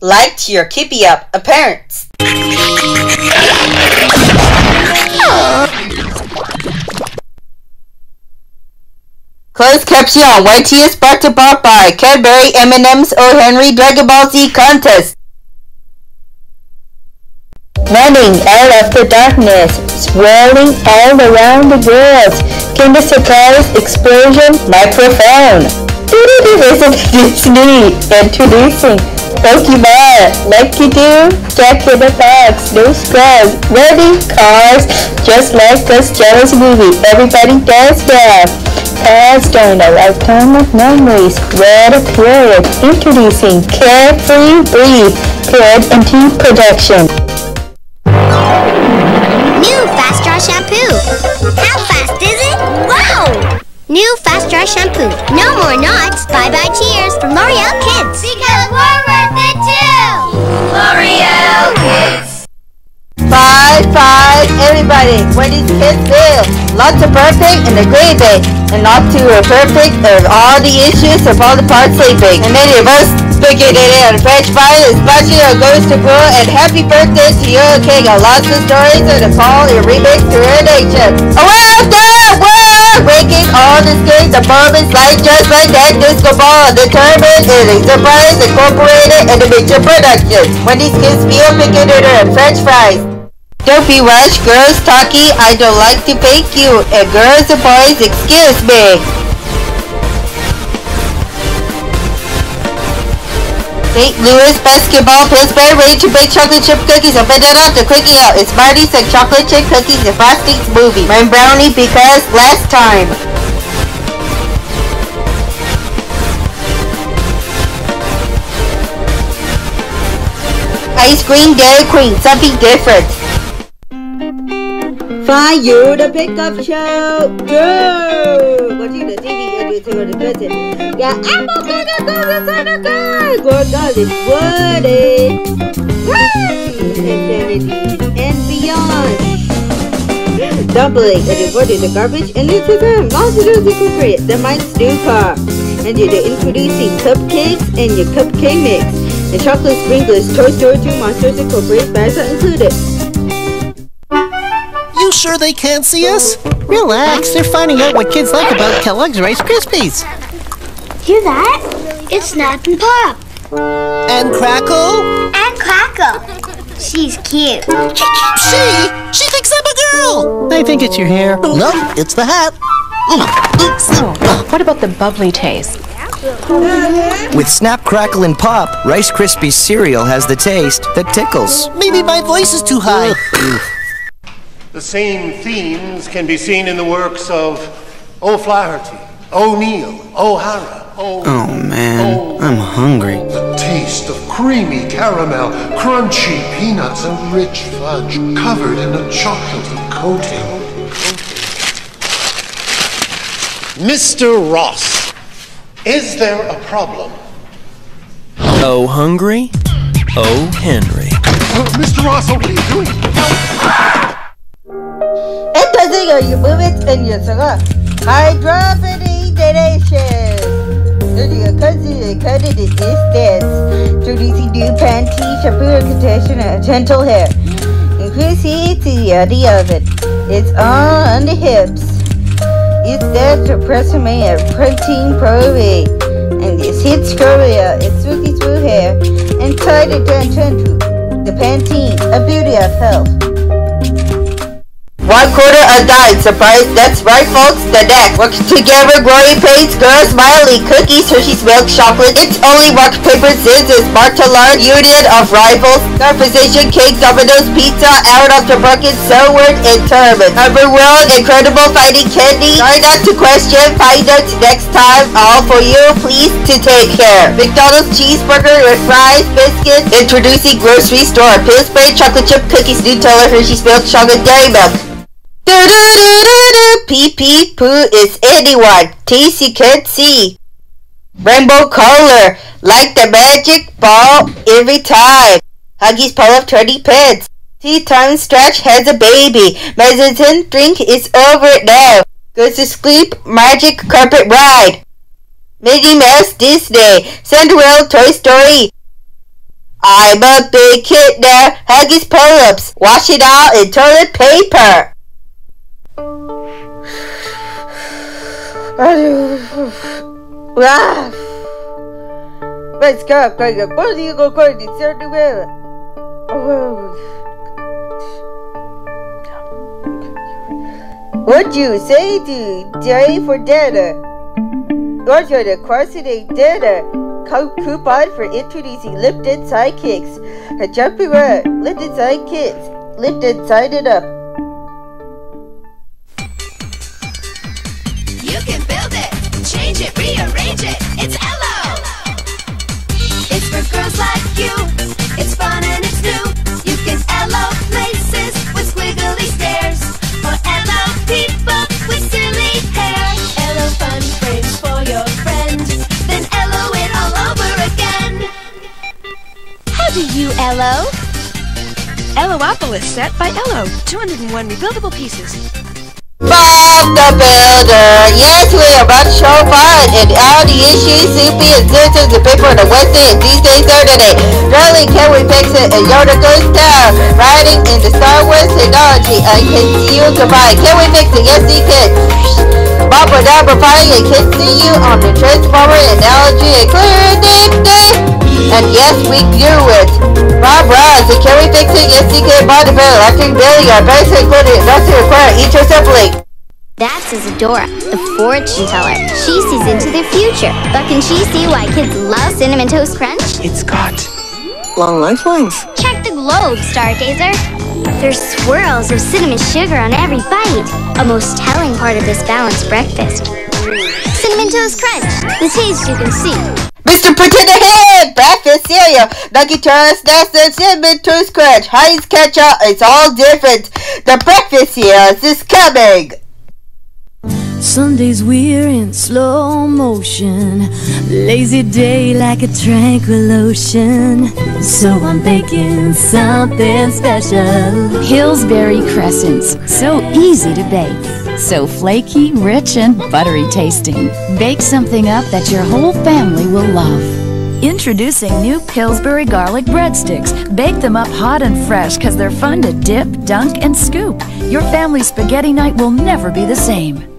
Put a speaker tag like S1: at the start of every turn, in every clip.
S1: Like your Keepy Up appearance. Closed caption YT is brought to bar by Cadbury M&M's O. Henry Dragon Ball Z contest.
S2: Running out of the darkness, swirling all around the world, came the surprise explosion microphone. Isn't this neat? Introducing Pokemon, Lucky Do, Jack in the Box, no scrubs, running cars, just like this jealous movie everybody does that. Past during a lifetime of memories, what a period. Introducing Carefree Breathe, period into production.
S3: New Fast Dry Shampoo. How fast is it? Wow! New Fast Dry Shampoo. No more knots. Bye bye tears from L'Oreal Kids. Because we're
S1: Five, five, everybody. Is kids feel? Lots of perfect and a great day. And not too perfect of all the issues of all the parts sleeping. And many of us figured it out. French fry is splashing our goes to grow. And happy birthday to you, King. lots of stories of the fall and remix to your nation. Well done! Well, breaking all the skates, the moments like just like that disco ball. Determined and a surprise incorporated in the major productions. When these kids feel picking up, French fries. Don't be rushed, girls talkie. I don't like to fake you. And girls and boys, excuse me. St. Louis basketball Pillsbury ready to bake chocolate chip cookies. Open it up, the quickie out. It's Marty's and chocolate chip cookies and Frosty's movie. My brownie because last time. Ice cream Dairy Queen, something different. Find you the pickup show. Go! Watching the TV and to the visit. Yeah, apple burger goes inside the car. Go God is Woody. Infinity and beyond. Dumpling and avoiding the garbage and into them. Monsters incorporate the mind's new car. And you're introducing cupcakes and your cupcake mix. And chocolate sprinklers, Toy Story 2 Monsters Incorporated bags are included.
S4: You sure they can't see us? Relax, they're finding out what kids like about Kellogg's Rice Krispies.
S3: Hear that? It's Snap and Pop.
S4: And Crackle?
S3: And Crackle. She's cute.
S4: She? She thinks I'm a girl! I think it's your hair. No, it's the hat.
S5: What about the bubbly taste?
S6: With Snap, Crackle, and Pop, Rice Krispies cereal has the taste that tickles.
S4: Maybe my voice is too high.
S7: The same themes can be seen in the works of O'Flaherty, O'Neill, O'Hara, O.
S6: Oh man, I'm hungry.
S7: The taste of creamy caramel, crunchy peanuts, and rich fudge covered in a chocolatey coating. Mr. Ross, is there a problem?
S8: Oh, hungry? Oh, Henry.
S7: Uh, Mr. Ross, what are you doing?
S1: Doesn't go, you move it and you sugar. Hydrogenation. Studio cousin coded it is this. Introducing new Pantene, shampoo and conditioner, gentle hair. Increase to the idea of it. It's on the hips. It's to press me a protein probate. And this hits Korea, it's Swifty Swoo hair. And it down to the Pantene, a beauty of health. One quarter undyed. Surprise, that's right folks, the next. Work together, glory paints, girl smiley, cookies, Hershey's milk chocolate. It's only rock, paper, scissors, Martelard, union of rivals. Conversation, cake, Domino's pizza, out of the bucket, so word and turbine. Overworld, incredible fighting candy. Try not to question, find out next time. All for you, please to take care. McDonald's cheeseburger with fries, biscuits. Introducing grocery store, Pillsbury chocolate chip cookies, Nutella, Hershey's milk chocolate, dairy milk. Do-do-do-do-do. Pee pee poo is anyone. Can't see. Rainbow color, like the magic ball every time. Huggies pull up 20 pence. Tea time stretch has a baby. Medicine drink is over now. Goes to sleep, magic carpet ride. Mickey Mouse Disney, Cinderella Toy Story. I'm a big kid now. Huggies pull-ups. Wash it out in toilet paper. Let's go. To body go going to certain way. What you say to day for dinner? Go to the Varsity dinner. Co- coupon for introducing Lipton sidekicks. A jumpy word. Lipton sidekicks. Lipton side it up.
S5: It's fun and it's new. You can places with squiggly stairs. People with silly hair. Fun frames for your friends. Then it all over again. How do you Ello?
S9: Ellowopolis set by Ello. 201 rebuildable pieces.
S1: Bob the Builder! Yes, we are about to show fun and all the issues, Soupy and Simpsons and paper on the West End these days Saturday. Darling, can we fix it? And Yoda goes down, riding in the Star Wars technology. I can see you goodbye. Can we fix it? Yes, we can. Bob or Dabber fighting and can see you on the Transformer analogy and clear deep deep. And yes, we do it. Bob Ross, and can we fix it? Yes, we can. Bob the Builder, Electric Billy, our basic included industrial require each assembly.
S3: That's Isadora, the fortune teller. She sees into the future. But can she see why kids love Cinnamon Toast Crunch?
S6: It's got long lifelines.
S3: Check the globe, Stargazer. There's swirls of cinnamon sugar on every bite. A most telling part of this balanced breakfast. Cinnamon Toast Crunch, the taste you can see.
S1: Mr. Pretender Head! Breakfast cereal! Lucky Charms, Snacks, and Cinnamon Toast Crunch. Heinz Ketchup, it's all different. The breakfast cereal is coming.
S10: Sundays we're in slow motion. Lazy day like a tranquil ocean. So I'm baking something special.
S11: Pillsbury Crescents. So easy to bake. So flaky, rich, and buttery tasting. Bake something up that your whole family will love. Introducing new Pillsbury garlic breadsticks. Bake them up hot and fresh because they're fun to dip, dunk, and scoop. Your family's spaghetti night will never be the same.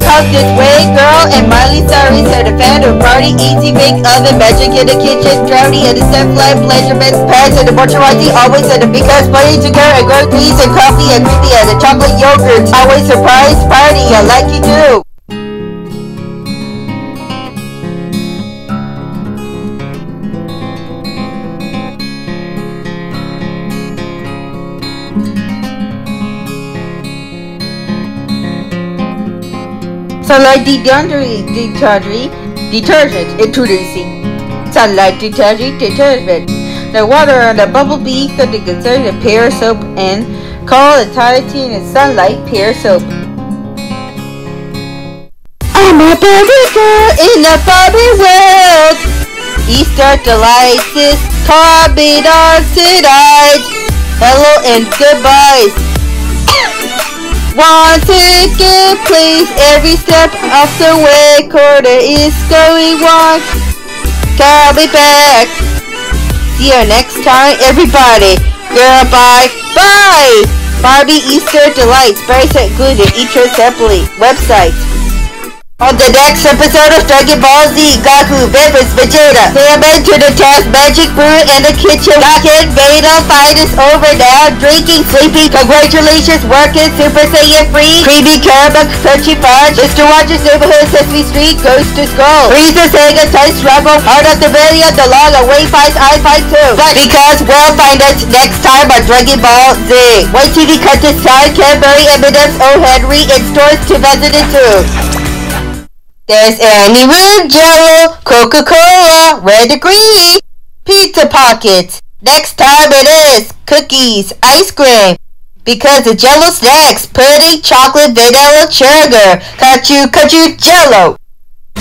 S1: Talk this way, girl, and Miley Cyrus had a fan of party, easy bake oven, magic in the kitchen, drowning in the step life, pleasurements, parents and the bourgeoisie, always at the big ass party sugar and peas and coffee and creepy and the chocolate yogurt, always surprise party, I like you do. Sunlight detergent, detergent, detergent introducing. Sunlight detergent, detergent. The water and the bubble bee could be considered a pear soap and call the Titan and Sunlight pear soap. I'm a Barbie girl in a Barbie world. Easter delights is carbon oxide. Hello and goodbyes. One ticket, please. Every step of the way, quarter is going wrong. I'll be back. See you next time, everybody. Goodbye. Bye. Barbie Easter Delights, very included each assembly website. On the next episode of Dragon Ball Z, Goku, Vivus, Vegeta, the test magic brew in the kitchen. Goku, Veda, fight is over now. Drinking, sleeping, congratulations, working, Super Saiyan free. Creamy caramel, crunchy fudge. Mr. Rogers' neighborhood, Sesame Street, goes to school. Frieza, Sega, tight struggle. Heart of the Billion, the long away fights, I fight too. But because we'll find us next time on Dragon Ball Z. Wait till you cut this time, Cadbury, M&M's, O. Henry, in stores 2002. There's Annie Root Jello, Coca-Cola, Red Degree, Pizza Pockets. Next time it is cookies, ice cream. Because the Jello snacks, pudding, chocolate, vanilla, sugar. Cut you, Jello.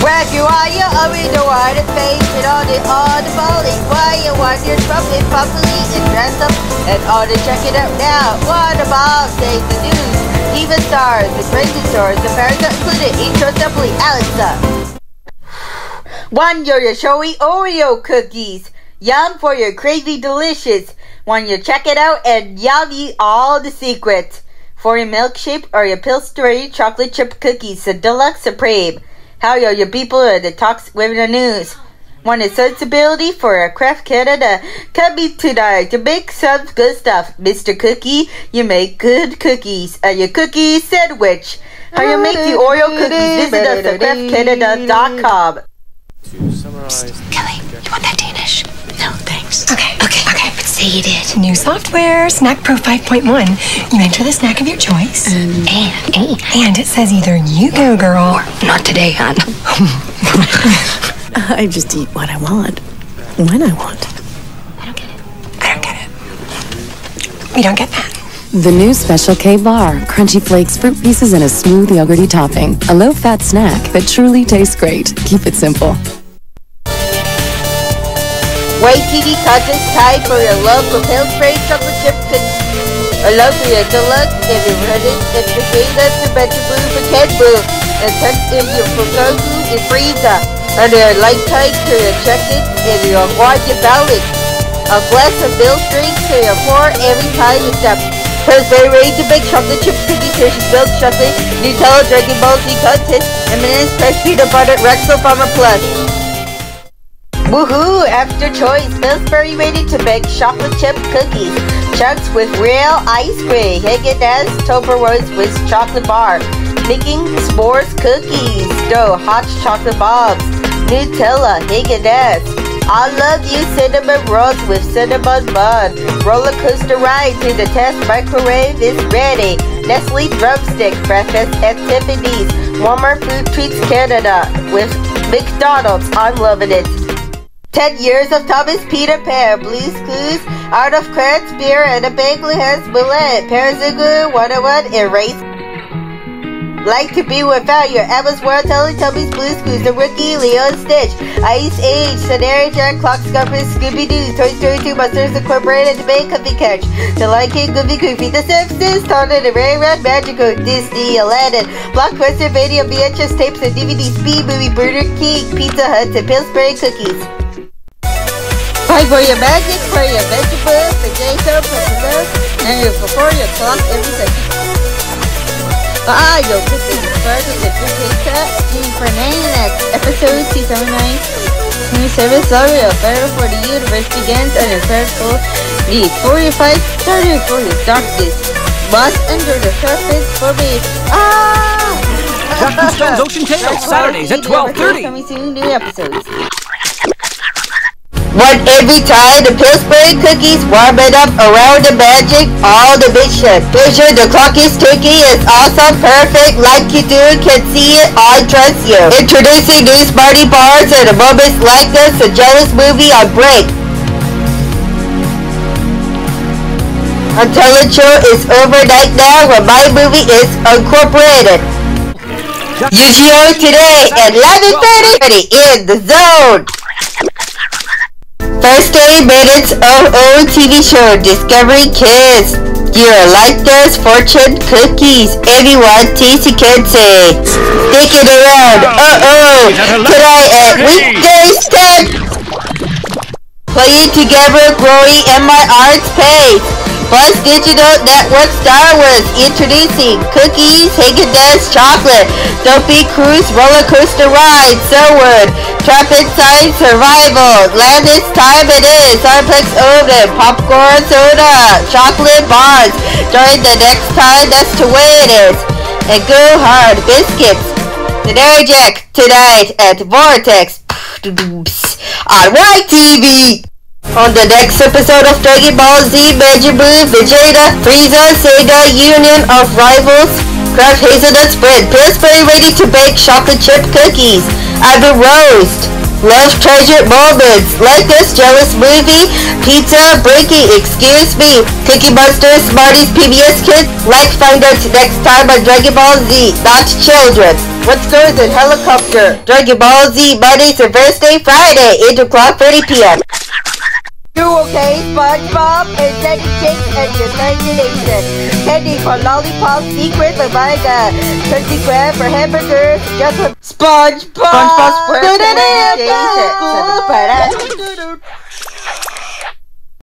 S1: Where you are, you always the white face and all the all the bowling. Why you want your trumpet properly and dress up and all the check it out now. What about say the news? Stars, the stars, the parents are included, intro assembly, Alexa. One your showy Oreo cookies. Yum for your crazy delicious. When you check it out and yummy all the secrets. For your milkshake or your Pillsbury chocolate chip cookies, the deluxe supreme. How yo, your people are the talks with the news. Want a sensibility for a Kraft Canada? Come me tonight to make some good stuff. Mr. Cookie, you make good cookies. And your cookie sandwich. How you make the Oreo cookies? Visit us at kraftcanada.com.
S12: Kelly, you want that Danish? No, thanks. Okay, okay, okay. But say you did. New software, Snack Pro 5.1. You enter the snack of your choice. Um, and, and, and it says either you go, girl, or not today, hon.
S10: I just eat what I want, when I want.
S12: We don't get it. I don't get it. You don't get that.
S11: The new Special K Bar. Crunchy flakes, fruit pieces, and a smooth yogurty topping. A low-fat snack that truly tastes great. Keep it simple.
S1: White TV contest time for your local Pillsbury chocolate chip cookies. I love for your deluxe if you're running it's the game that's the better blue for Ken Blue. And touch if you're for Goku and Frieza. And light tight to your check-in and your your balance. A glass of milk drink to your pour every time you step. Pillsbury ready to bake chocolate chip cookies, Hershey's milk chocolate, Nutella, Dragon Ball Z contest, M&M's fresh peanut butter, Rexel Farmer Plus. Woohoo! After choice, Pillsbury ready to bake chocolate chip cookies. Chunks with real ice cream. Haagen-Dazs Toblerone with chocolate bar. Making s'mores cookies. Dough hot chocolate bombs. Nutella. Haagen-Dazs. I love you cinnamon rolls with cinnamon bun. Roller coaster ride to the test microwave is ready. Nestle drumstick breakfast at Tiffany's. Warmer Food Treats Canada with McDonald's. I'm loving it. 10 years of Thomas Peter Pan, Blue's Clues, Art of Crafts, Beer, and a Bangladesh Bullet, Parazugu 101, Erase. Like to be without your Emma's World, Teletubbies, Blue's Clues, The Rookie, Leo Stitch, Ice Age, Scenario Jack, Clock Scuffers, Scooby-Doo, Toy Story 2, Monsters Incorporated, The Main Coffee Catch, The Lion King, Goofy Goofy, The Simpsons, Tony, The Very Red Magical, Disney, Aladdin, Blockbuster Video, VHS tapes, and DVDs, B Movie, Burger King, Pizza Hut, and Pillsbury Cookies. Fight for your magic, for your vegetables, potato, potato, and before your clock every second. Ah, yo, this is the start of the. Team for next episode 279. New service area better for the universe begins and very full. The 45 started for his darkness. Must enter the surface for me. Ah!
S13: Captain Stone's Ocean Tales, Saturdays at 12:30.
S1: Coming soon, new episodes. Want every time the Pillsbury cookies warm it up around the magic, all the shit. Picture the is ticking is also perfect, like you do, can see it, I trust you. Introducing new Smarty Bars and a moments like this, a jealous movie on break. Until the show is overnight now where my movie is incorporated. UGO today at 11.30 in the zone. Thursday made its own TV show, Discovery Kids. You're like those fortune cookies. Everyone tasty can say. Stick it around. Uh-oh. Today at weekdays 10. Playing together, growing in my arts pace. Plus Digital Network Star Wars introducing cookies, Haagen-Dazs chocolate, Dopey Cruise roller coaster ride, Selwood, Trap Inside Survival, Landis time it is, Starplex Oven, Popcorn Soda, Chocolate Bars. Join the next time, that's the way it. Is. And go hard, biscuits. The Dairy Jack. Tonight at Vortex. On YTV. On the next episode of Dragon Ball Z, Majin Buu, Vegeta, Frieza, Sega, Union of Rivals, Kraft Hazelnut Spread, Pillsbury ready to bake chocolate chip cookies, Ivy Roast, Love Treasure Moments, Like This Jealous Movie, Pizza Breaking, Excuse Me, Cookie Monster, Smarties, PBS Kids, Like Find Out next time on Dragon Ball Z, Not Children. What's going in Helicopter, Dragon Ball Z, Mondays and Thursday, Friday, 8 o'clock, 30 p.m. You okay, SpongeBob? And Teddy Chicks and your imagination. Candy for Lollipop Secret buying a Tootsie Crab for hamburgers. Just with SpongeBob! SpongeBob's first imagination.